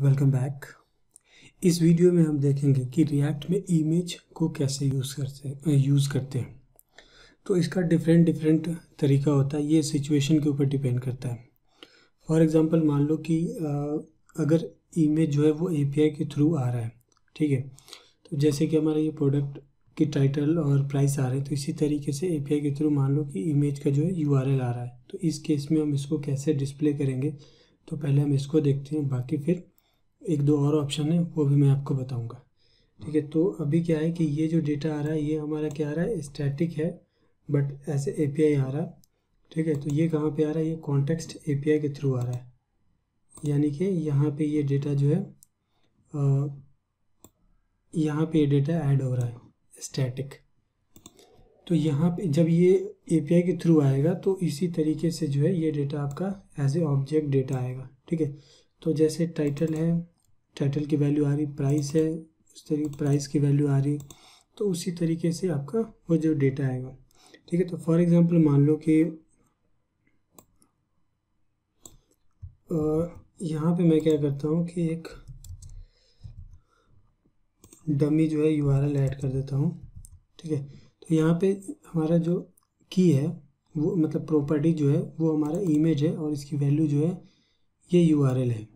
Welcome back इस video में हम देखेंगे कि रिएक्ट में इमेज को कैसे यूज़ करते यूज़ करते हैं। तो इसका डिफरेंट डिफरेंट तरीका होता है, ये सिचुएशन के ऊपर डिपेंड करता है। फॉर एग्जांपल मान लो कि अगर इमेज जो है वो एपीआई के थ्रू आ रहा है, ठीक है? तो जैसे कि हमारा ये प्रोडक्ट की टाइटल और प्राइस आ रहे हैं तो इसी तरीके से एपीआई के थ्रू मान लो कि इमेज का जो है यूआरएल आ रहा है। तो इस केस में हम इसको कैसे डिस्प्ले करेंगे तो पहले हम इसको देखते हैं, बाकी फिर एक दो और ऑप्शन है, वो भी मैं आपको बताऊँगा। ठीक है तो अभी क्या है कि ये जो डेटा आ रहा है, ये हमारा क्या आ रहा है? स्टैटिक है बट ऐसे एपीआई आ रहा। है ठीक है तो ये कहाँ पे आ रहा है? ये कॉन्टेक्स्ट एपीआई के थ्रू आ रहा है। यानी कि यहाँ पे ये डेटा जो है यहाँ पे ये डेटा ऐड हो रहा है स्टैटिक तो यहाँ पे जब ये एपीआई के थ्रू आएगा तो इसी तरीके से जो है ये डेटा आपका एज ए ऑब्जेक्ट डेटा आएगा। ठीक है तो जैसे टाइटल है टाइटल की वैल्यू आ रही प्राइस है, उस तरीके प्राइस की वैल्यू आ रही तो उसी तरीके से आपका वो जो डेटा आएगा। ठीक है तो फॉर एग्जांपल मान लो कि यहाँ पे मैं क्या करता हूँ कि एक डमी जो है यूआरएल ऐड कर देता हूँ। ठीक है तो यहाँ पे हमारा जो की है, वो मतलब प्रॉपर्टी जो है, वो हमारा इमेज है और इसकी वैल्यू जो है, ये यूआरएल है।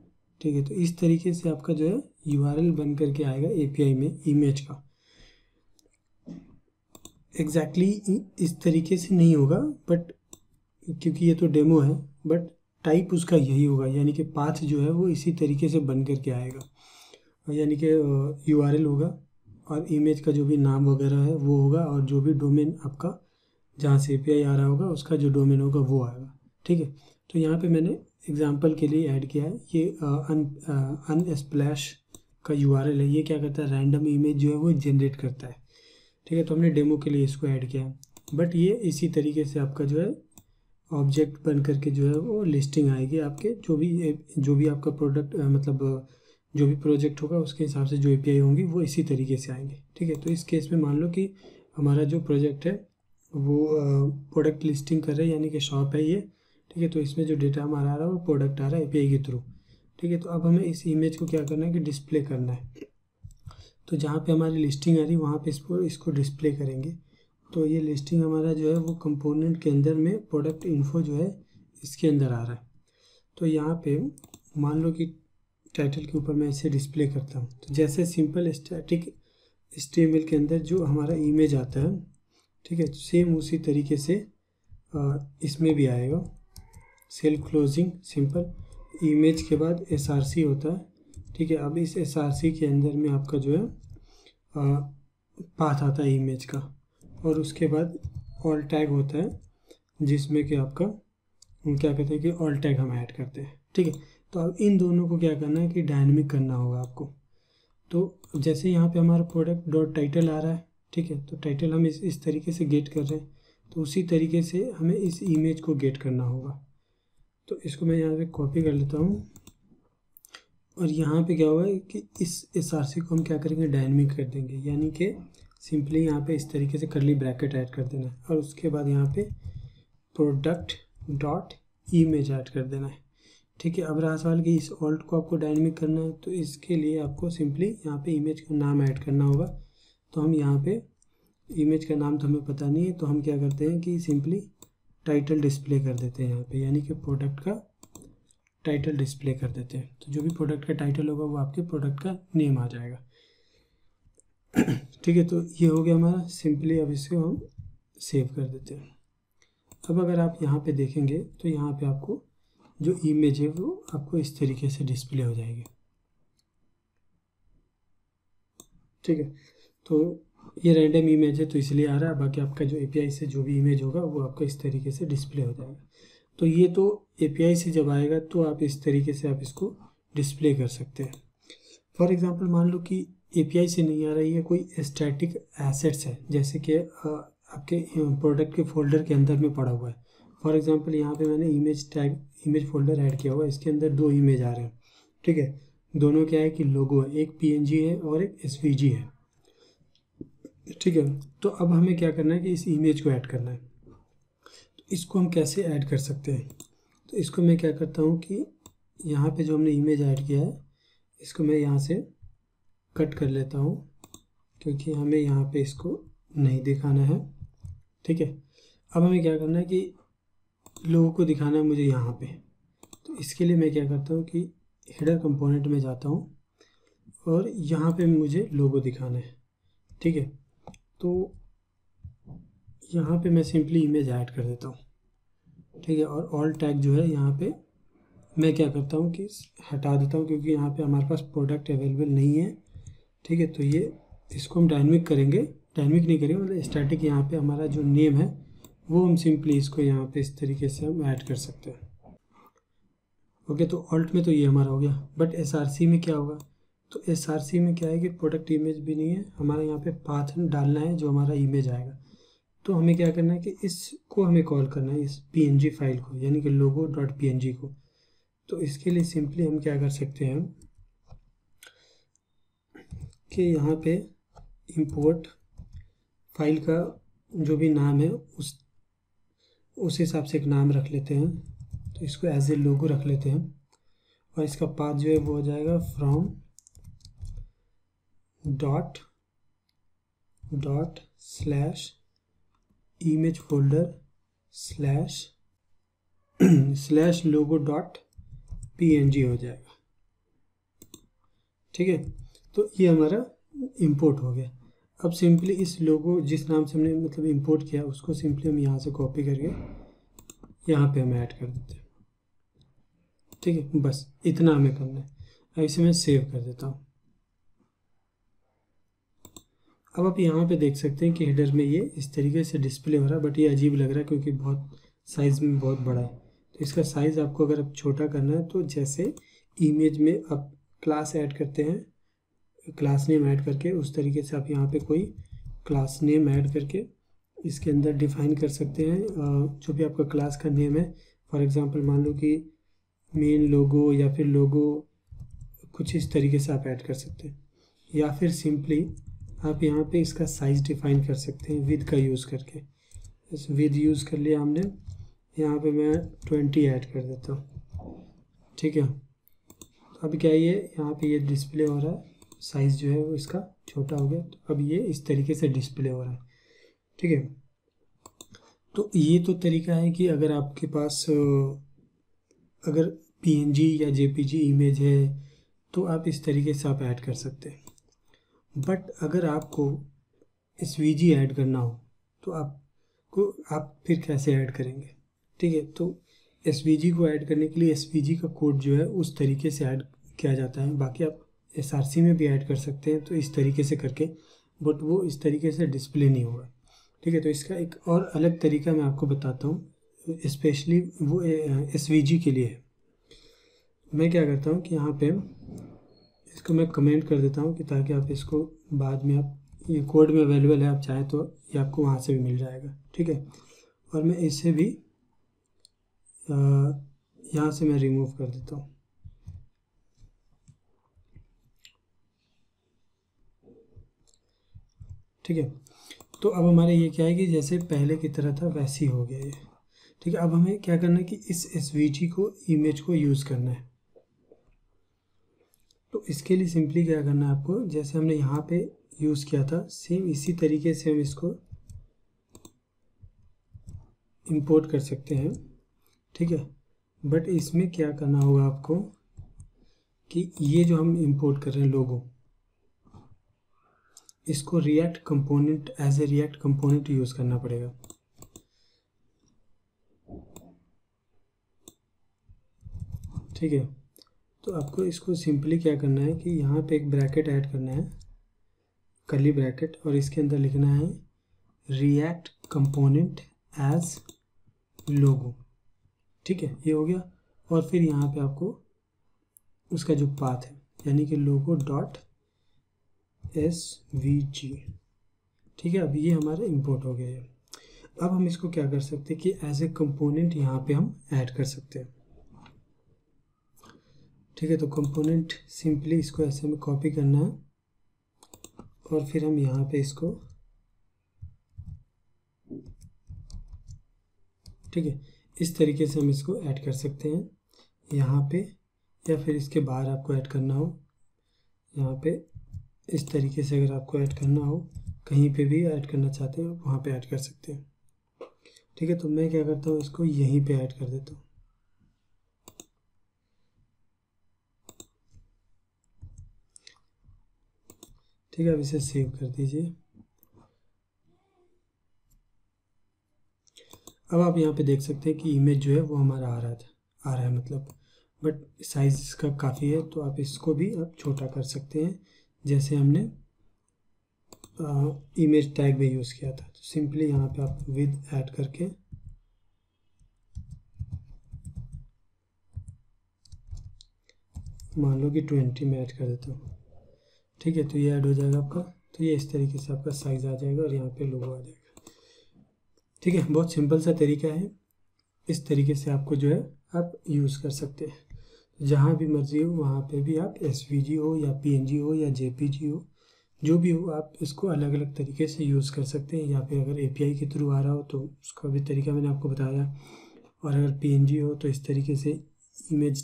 ठीक है तो इस तरीके से आपका जो है यूआरएल बन करके आएगा एपीआई में इमेज का। एग्जैक्टली exactly इस तरीके से नहीं होगा बट क्योंकि ये तो डेमो है बट टाइप उसका यही होगा, यानी कि पाथ जो है वो इसी तरीके से बन करके आएगा। यानी कि यूआरएल होगा, और इमेज का जो भी नाम वगैरह है वो होगा, और जो भी डोमेन आपका जहाँ से एपीआई आ रहा होगा, उसका जो डोमेन होगा वो आएगा। ठीक है? तो यहाँ पे मैंने एग्ज़ाम्पल के लिए ऐड किया है। ये अन अन स्प्लैश का यूआरएल है। ये क्या करता है? रैंडम इमेज जो है वो जनरेट करता है। ठीक है तो हमने डेमो के लिए इसको ऐड किया बट ये इसी तरीके से आपका जो है ऑब्जेक्ट बन करके जो है वो लिस्टिंग आएगी आपके। जो भी जो भी आपका प्रोडक्ट मतलब जो भी प्रोजेक्ट होगा, उसके हिसाब से जो एपीआई होंगी, वो इसी तरीके से आएँगे। ठीक है तो इस केस में मान लो कि हमारा जो प्रोजेक्ट है, वो प्रोडक्ट लिस्टिंग कर रहे हैं, यानी कि शॉप है ये। ठीक है तो इसमें जो डेटा हमारा आ रहा है, वो प्रोडक्ट आ रहा है ए के थ्रू ठीक है तो अब हमें इस इमेज को क्या करना है कि डिस्प्ले करना है। तो जहाँ पे हमारी लिस्टिंग आ रही है, वहाँ पे इसको इसको डिस्प्ले करेंगे। तो ये लिस्टिंग हमारा जो है, वो कंपोनेंट के अंदर में प्रोडक्ट इन्फो जो है, इसके अंदर आ रहा है। तो यहाँ पे मान लो कि टाइटल के ऊपर मैं इसे डिस्प्ले करता हूँ। तो जैसे सिंपल स्टैटिक स्टेमल के अंदर जो हमारा इमेज आता है, ठीक है सेम उसी तरीके से इसमें भी आएगा। Self closing, simple. इमेज के बाद एसआरसी होता है, ठीक है? अब इस एसआरसी के अंदर में आपका जो है पाथ आता है इमेज का। और उसके बाद ऑल टैग होता है, जिसमें कि आपका क्या कहते हैं कि ऑल टैग हम ऐड करते हैं, ठीक है? तो अब इन दोनों को क्या करना है कि डायनमिक करना होगा आपको। तो जैसे यहाँ पे हमारा प्रोडक्ट डॉट टाइटल आ रहा है, ठीक है? तो टाइटल हम इस इस तरीके से गेट कर रहे हैं तो उसी तरीके से हमें इस इमेज को गेट करना होगा। तो इसको मैं यहाँ पे कॉपी कर लेता हूँ। और यहाँ पे क्या होगा कि इस एस आर सी को हम क्या करेंगे? डायनमिक कर देंगे। यानी कि सिंपली यहाँ पे इस तरीके से करली ब्रैकेट ऐड कर देना है। और उसके बाद यहाँ पे प्रोडक्ट डॉट इमेज ऐड कर देना है। ठीक है, अब रहा सवाल कि इस ऑल्ट को आपको डायनमिक करना है तो इसके लिए आपको सिंपली यहाँ पे इमेज का नाम ऐड करना होगा। तो हम यहाँ पे इमेज का नाम तो हमें पता नहीं है तो हम क्या करते हैं कि सिंपली टाइटल डिस्प्ले कर देते हैं यहाँ पे, यानी कि प्रोडक्ट का टाइटल डिस्प्ले कर देते हैं। तो जो भी प्रोडक्ट का टाइटल होगा, वो आपके प्रोडक्ट का नेम आ जाएगा। ठीक है तो ये हो गया हमारा सिंपली अब इसको हम सेव कर देते हैं। अब अगर आप यहाँ पे देखेंगे तो यहाँ पे आपको जो इमेज है, वो आपको इस तरीके से डिस्प्ले हो जाएगी। ठीक है तो ये रैंडम इमेज है तो इसलिए आ रहा है। बाकी आपका जो एपीआई से जो भी इमेज होगा, वो आपका इस तरीके से डिस्प्ले हो जाएगा। तो ये तो एपीआई से जब आएगा तो आप इस तरीके से आप इसको डिस्प्ले कर सकते हैं। फॉर एग्जांपल मान लो कि एपीआई से नहीं आ रही है, कोई स्टैटिक एसेट्स है, जैसे कि आपके प्रोडक्ट के फोल्डर के अंदर में पड़ा हुआ है। फॉर एग्ज़ाम्पल यहाँ पे मैंने image tag image folder add किया हुआ है। इसके अंदर दो इमेज आ रहे हैं, ठीक है? दोनों क्या है कि लोगो है, एक PNG है और एक एस है। ठीक है? तो अब हमें क्या करना है कि इस इमेज को ऐड करना है। तो इसको हम कैसे ऐड कर सकते हैं? तो इसको मैं क्या करता हूँ कि यहाँ पे जो हमने इमेज ऐड किया है, इसको मैं यहाँ से कट कर लेता हूँ, क्योंकि हमें यहाँ पे इसको नहीं दिखाना है। ठीक है? अब हमें क्या करना है कि लोगों को दिखाना है मुझे यहाँ पे। तो इसके लिए मैं क्या करता हूँ कि हेडर कंपोनेंट में जाता हूँ और यहाँ पे मुझे लोगो दिखाना है। ठीक है? तो यहाँ पे मैं सिंपली इमेज ऐड कर देता हूँ। ठीक है? और ऑल टैग जो है यहाँ पे मैं क्या करता हूँ कि हटा देता हूँ क्योंकि यहाँ पे हमारे पास प्रोडक्ट अवेलेबल नहीं है। ठीक है? तो ये इसको हम डायनमिक करेंगे। डायनमिक नहीं करेंगे मतलब स्टैटिक यहाँ पे हमारा जो नेम है, वो हम सिंपली इसको यहाँ पे इस तरीके से हम ऐड कर सकते हैं। ओके तो ऑल्ट में तो ये हमारा हो गया बट एसआरसी में क्या होगा? तो एस आर सी में क्या है कि प्रोडक्ट इमेज भी नहीं है, हमारा यहाँ पे पाथ डालना है जो हमारा इमेज आएगा। तो हमें क्या करना है कि इसको हमें कॉल करना है, इस पीएनजी फ़ाइल को, यानी कि लोगो डॉट पीएनजी को। तो इसके लिए सिंपली हम क्या कर सकते हैं कि यहाँ पे इंपोर्ट फ़ाइल का जो भी नाम है, उस उस हिसाब से एक नाम रख लेते हैं। तो इसको एज ए लोगो रख लेते हैं और इसका पाथ जो है वो हो जाएगा from dot dot slash image folder slash slash logo dot P हो जाएगा। ठीक है? तो ये हमारा इंपोर्ट हो गया। अब सिंपली इस लोगो जिस नाम से हमने मतलब इंपोर्ट किया, उसको सिंपली हम यहाँ से कॉपी करके यहाँ पे हम ऐड कर देते हैं। ठीक है? बस, इतना हमें करना है। अब इसे मैं सेव कर देता हूँ। अब आप यहाँ पे देख सकते हैं कि हेडर में ये इस तरीके से डिस्प्ले हो रहा है बट ये अजीब लग रहा है क्योंकि बहुत साइज़ में बहुत बड़ा है। तो इसका साइज़ आपको अगर आप छोटा करना है तो जैसे इमेज में आप क्लास ऐड करते हैं क्लास नेम ऐड करके उस तरीके से आप यहाँ पे कोई क्लास नेम ऐड करके इसके अंदर डिफाइन कर सकते हैं। जो भी आपका क्लास का नेम है फॉर एग्ज़ाम्पल मान लो कि मेन लोगो या फिर लोगो कुछ इस तरीके से आप ऐड कर सकते हैं। या फिर सिंपली आप यहाँ पे इसका साइज़ डिफाइन कर सकते हैं विद का यूज़ करके। इस विद यूज़ कर लिया हमने। यहाँ पे मैं ट्वेंटी ऐड कर देता हूँ। ठीक है? अब क्या ये, यहाँ पे ये डिस्प्ले हो रहा है। साइज़ जो है वो इसका छोटा हो गया। तो अब ये इस तरीके से डिस्प्ले हो रहा है। ठीक है? तो ये तो तरीका है कि अगर आपके पास, अगर PNG या JPG इमेज है तो आप इस तरीके से आप ऐड कर सकते हैं। बट अगर आपको वी ऐड करना हो तो आपको, आप फिर कैसे ऐड करेंगे? ठीक है तो एसवीजी को ऐड करने के लिए एसवीजी का कोड जो है, उस तरीके से ऐड किया जाता है। बाकी आप एसआरसी में भी ऐड कर सकते हैं तो इस तरीके से करके बट वो इस तरीके से डिस्प्ले नहीं होगा ठीक है तो इसका एक और अलग तरीका मैं आपको बताता हूँ स्पेशली वो एसवीजी के लिए। है मैं क्या करता हूँ कि यहाँ पे इसको मैं कमेंट कर देता हूँ कि ताकि आप इसको बाद में आप, ये कोड में अवेलेबल है, आप चाहें तो ये आपको वहाँ से भी मिल जाएगा, ठीक है? और मैं इसे भी यहाँ से मैं रिमूव कर देता हूँ। ठीक है? तो अब हमारे ये क्या है कि जैसे पहले की तरह था, वैसे ही हो गया ये। ठीक है, अब हमें क्या करना है कि इस एस को इमेज को यूज़ करना है। इसके लिए सिंपली क्या करना है आपको, जैसे हमने यहाँ पे यूज़ किया था, सेम इसी तरीके से हम इसको इंपोर्ट कर सकते हैं, ठीक है? बट इसमें क्या करना होगा आपको कि ये जो हम इंपोर्ट कर रहे हैं लोगो इसको react component as a react component use करना पड़ेगा। ठीक है? तो आपको इसको सिंपली क्या करना है कि यहाँ पे एक ब्रैकेट ऐड करना है कली ब्रैकेट और इसके अंदर लिखना है रिएक्ट कंपोनेंट एज लोगो ठीक है, ये हो गया। और फिर यहाँ पे आपको उसका जो पाथ है, यानी कि logo dot S V G ठीक है, अब ये हमारा इंपोर्ट हो गया है। अब हम इसको क्या कर सकते हैं कि एज ए कंपोनेंट यहाँ पे हम ऐड कर सकते हैं। ठीक है तो कंपोनेंट सिंपली इसको ऐसे में कॉपी करना है। और फिर हम यहाँ पे इसको, ठीक है, इस तरीके से हम इसको ऐड कर सकते हैं। यहाँ पे, या फिर इसके बाहर आपको ऐड करना हो। यहाँ पे इस तरीके से अगर आपको ऐड करना हो, कहीं पे भी ऐड करना चाहते हैं, आप वहाँ पे ऐड कर सकते हैं। ठीक है तो मैं क्या करता हूँ, इसको यहीं पे ऐड कर देता हूँ। ठीक है, अब इसे सेव कर दीजिए। अब आप यहाँ पे देख सकते हैं कि इमेज जो है वो हमारा आ रहा था, आ रहा है मतलब बट साइज़ इसका काफ़ी है तो आप इसको भी आप छोटा कर सकते हैं। जैसे हमने इमेज टैग में यूज़ किया था तो सिंपली यहाँ पे आप विद ऐड करके, मान लो कि ट्वेंटी में ऐड कर देता हूँ। ठीक है तो ये ऐड हो जाएगा आपका। तो ये इस तरीके से आपका साइज़ आ जाएगा और यहाँ पे लोगो आ जाएगा। ठीक है, बहुत सिंपल सा तरीका है। इस तरीके से आपको जो है, आप यूज़ कर सकते हैं। जहाँ भी मर्ज़ी हो, वहाँ पे भी आप एस हो या पीएनजी हो या जेपीजी हो, जो भी हो, आप इसको अलग अलग तरीके से यूज़ कर सकते हैं। या फिर अगर एपीआई के थ्रू आ रहा हो तो उसका भी तरीका मैंने आपको बताया। और अगर पीएनजी हो तो इस तरीके से इमेज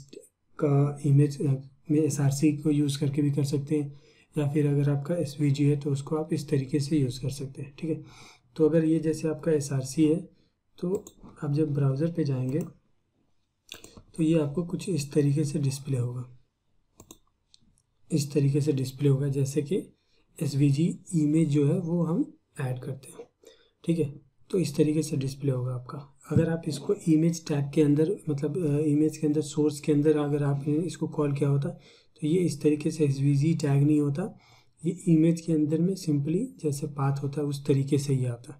का इमेज में एस को यूज़ करके भी कर सकते हैं। या फिर अगर आपका एसवीजी है तो उसको आप इस तरीके से यूज़ कर सकते हैं, ठीक है? तो अगर ये जैसे आपका एसआरसी है तो आप जब ब्राउज़र पे जाएँगे तो ये आपको कुछ इस तरीके से डिस्प्ले होगा। इस तरीके से डिस्प्ले होगा, जैसे कि एसवीजी इमेज जो है, वो हम ऐड करते हैं, ठीक है? तो इस तरीके से डिस्प्ले होगा आपका। अगर आप इसको इमेज टैग के अंदर मतलब इमेज के अंदर सोर्स के अंदर अगर आपने इसको कॉल किया होता तो ये इस तरीके से एस टैग नहीं होता। ये इमेज के अंदर में सिंपली जैसे पाथ होता है, उस तरीके से ही आता। है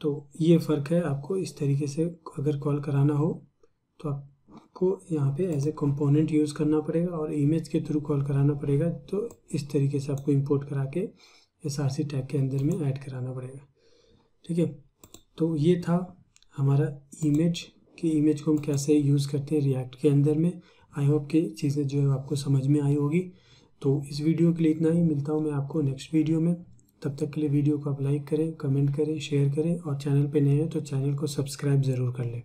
तो ये फ़र्क है आपको इस तरीके से अगर कॉल कराना हो तो आपको यहाँ पे एज ए कंपोनेंट यूज़ करना पड़ेगा और इमेज के थ्रू कॉल कराना पड़ेगा। तो इस तरीके से आपको इंपोर्ट करा के एस आर सी टैग के अंदर में ऐड कराना पड़ेगा। ठीक है? तो ये था हमारा इमेज कि इमेज को हम कैसे यूज़ करते हैं रिएक्ट के अंदर में। आई होप कि चीज़ें जो है आपको समझ में आई होगी। तो इस वीडियो के लिए इतना ही। मिलता हूँ मैं आपको नेक्स्ट वीडियो में। तब तक के लिए वीडियो को आप लाइक करें कमेंट करें शेयर करें और चैनल पे नए हैं तो चैनल को सब्सक्राइब ज़रूर कर लें।